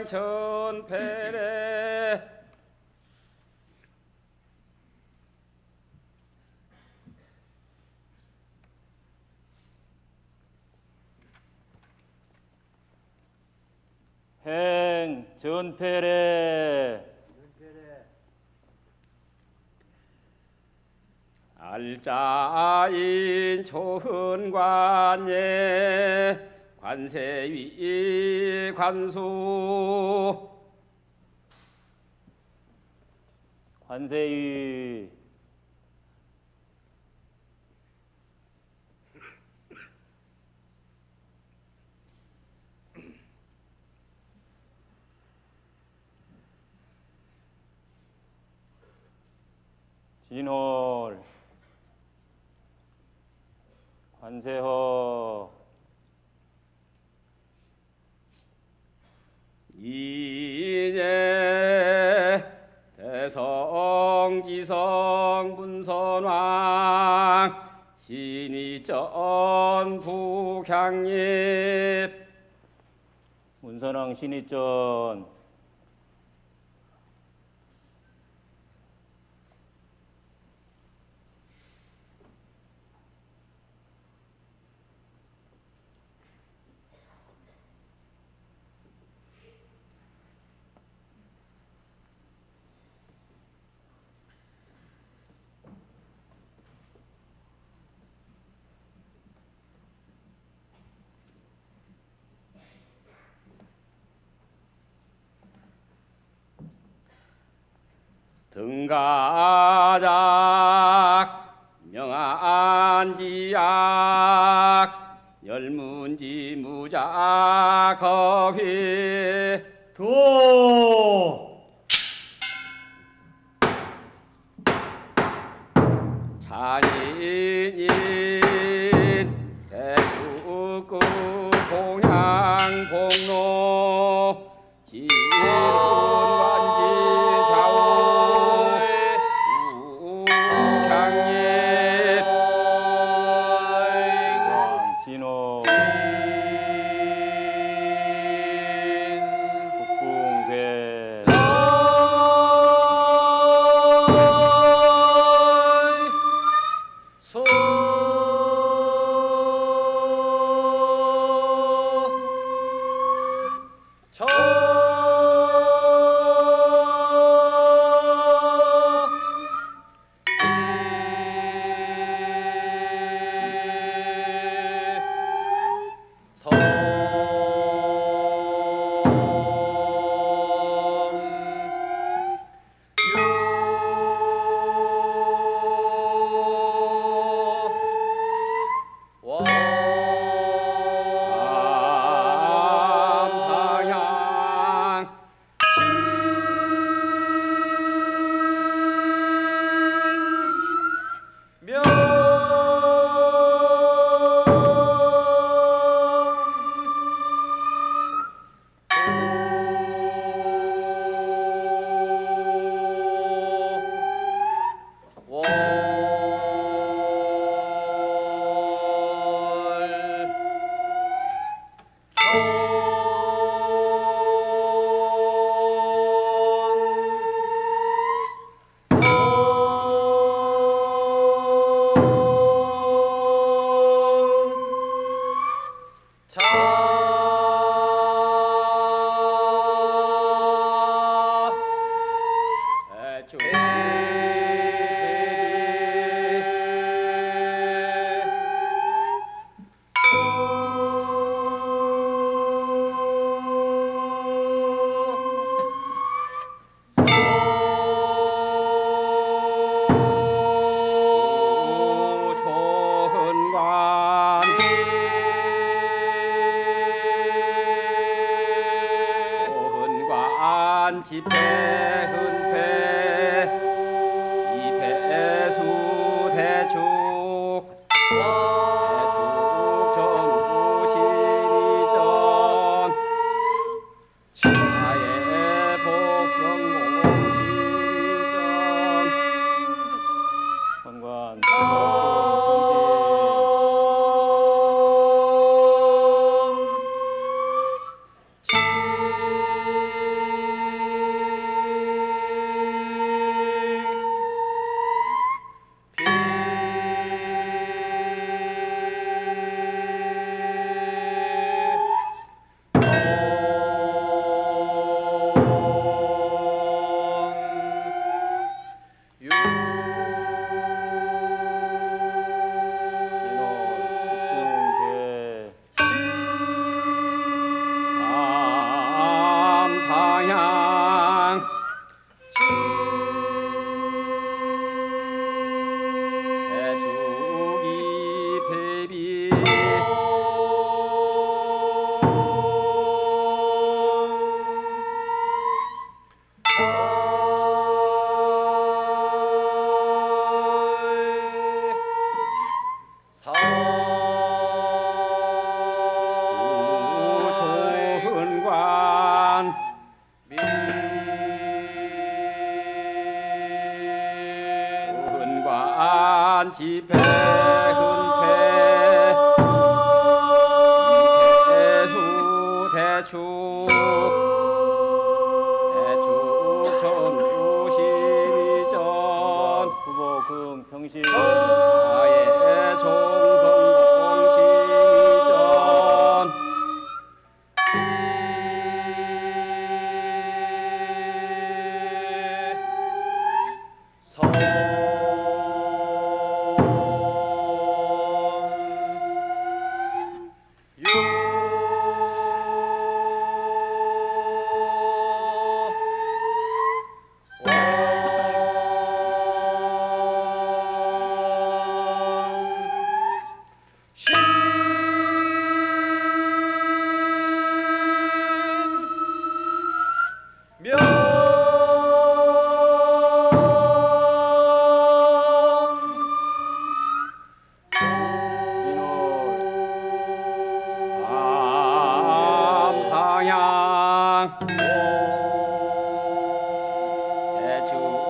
행천패래 행 전패래 알자인 초흔관예 관세위 관수. 관세위. 진홀 관세허 이제 대성지성 문선왕 신이전 북향립. 문선왕 신이전 등가작 명안지약 열문지 무자 거휘 도! 찬인인 대축구 공양 공로 我们晚安就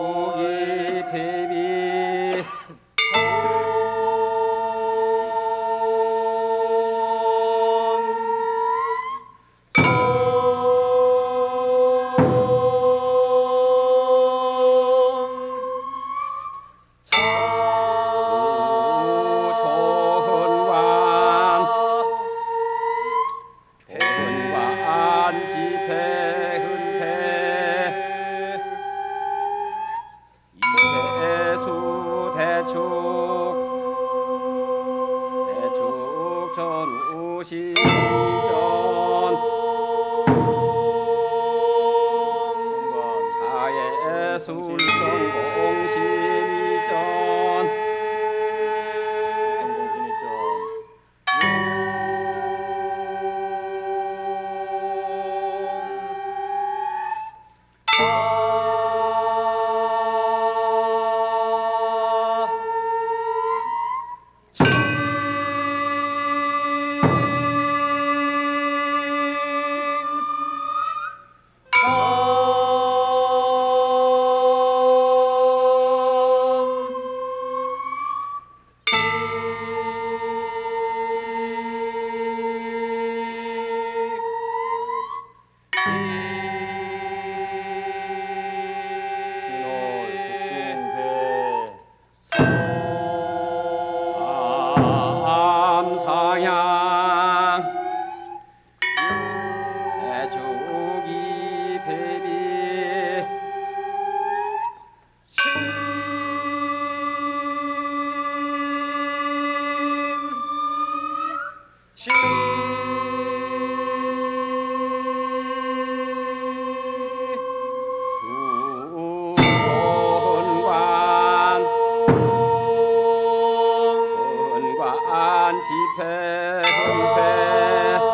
鸡排几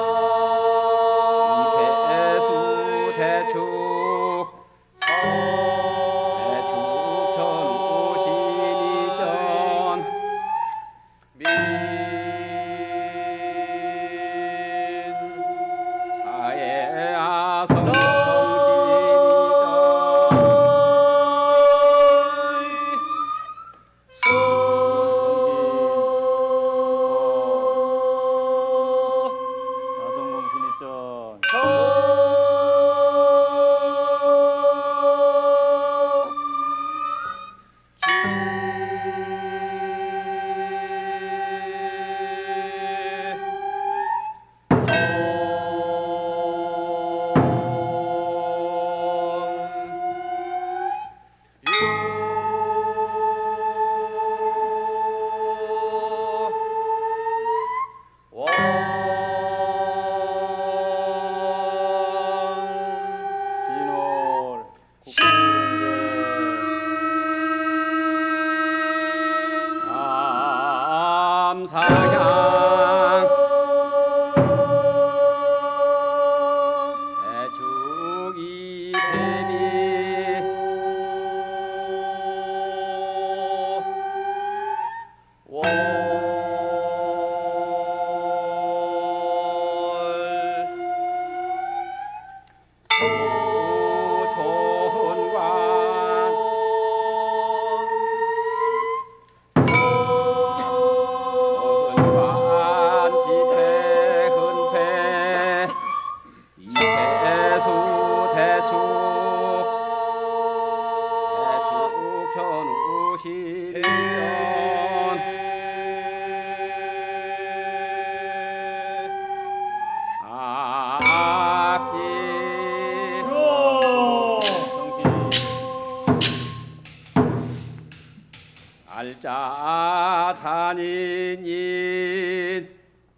날자 잔인인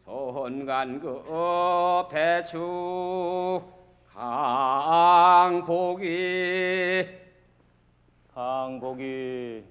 손간급 대추 강복이. 강복이.